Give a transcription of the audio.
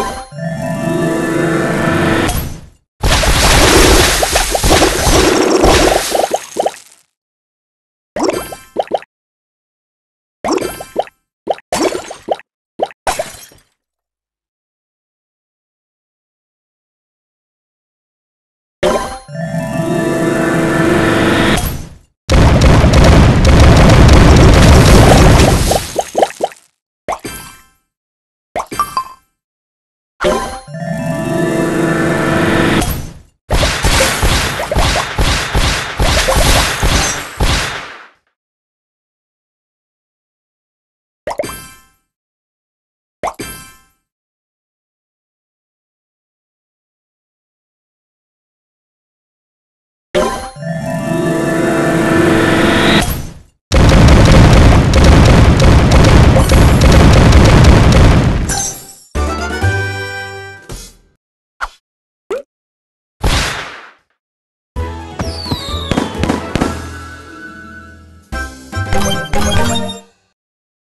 Yeah.